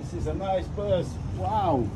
This is a nice bus. Wow.